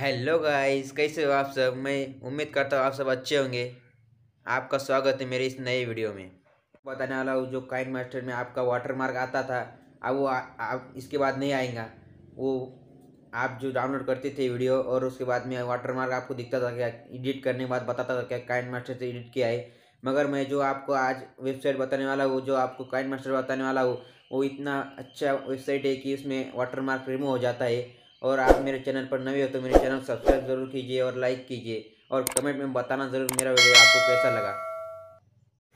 Hello guys कैसे हो आप सब? मैं उम्मीद करता हूँ आप सब अच्छे होंगे। आपका स्वागत है मेरे इस नए वीडियो में। बताने वाला हूँ, जो काइन मास्टर में आपका वाटर मार्क आता था, अब वो आप, इसके बाद नहीं आएगा। वो आप जो डाउनलोड करते थे वीडियो, और उसके बाद में वाटर मार्क आपको दिखता था क्या एडिट करने के बाद बताता था क्या काइन मास्टर से एडिट किया है। मगर मैं जो आपको आज वेबसाइट बताने वाला हूँ, जो आपको काइन मास्टर बताने वाला हूँ, वो इतना अच्छा वेबसाइट है कि उसमें वाटर मार्क रिमूव हो जाता है। और आप मेरे चैनल पर नए हो तो मेरे चैनल सब्सक्राइब ज़रूर कीजिए और लाइक कीजिए और कमेंट में बताना ज़रूर मेरा वीडियो आपको कैसा लगा।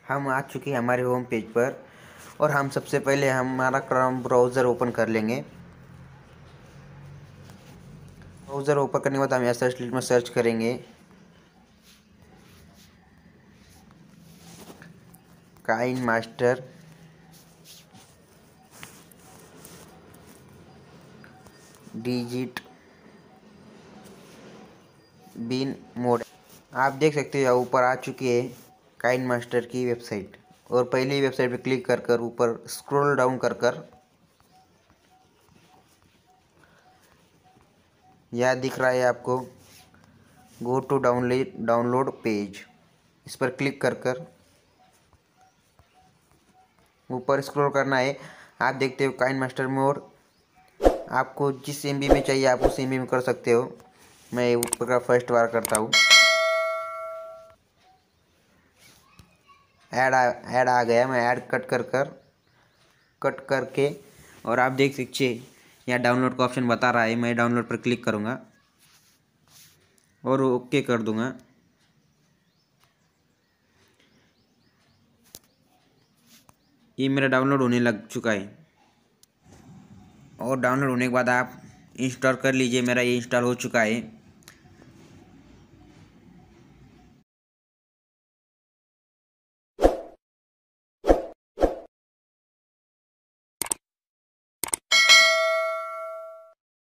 हम आ चुके हैं हमारे होम पेज पर और हम सबसे पहले हमारा क्रम ब्राउज़र ओपन कर लेंगे। ब्राउज़र ओपन करने के बाद हम सर्च लिस्ट में सर्च करेंगे। KineMaster digit bin mod आप देख सकते हो ऊपर आ चुकी है काइन मास्टर की वेबसाइट और पहली वेबसाइट पर क्लिक कर कर ऊपर स्क्रॉल डाउन कर कर यह दिख रहा है आपको go to download download page इस पर क्लिक कर कर ऊपर स्क्रॉल करना है। आप देखते हो काइन मास्टर मोड आपको जिस एम में चाहिए आप उस एम में कर सकते हो। मैं ऊपर फ़र्स्ट बार करता हूँ। ऐड ऐड आ गया मैं ऐड कट कर कर कट करके। और आप देख सकते यहाँ डाउनलोड का ऑप्शन बता रहा है, मैं डाउनलोड पर क्लिक करूँगा। और ओके कर दूँगा। ये मेरा डाउनलोड होने लग चुका है। और डाउनलोड होने के बाद आप इंस्टॉल कर लीजिए, मेरा ये इंस्टॉल हो चुका है।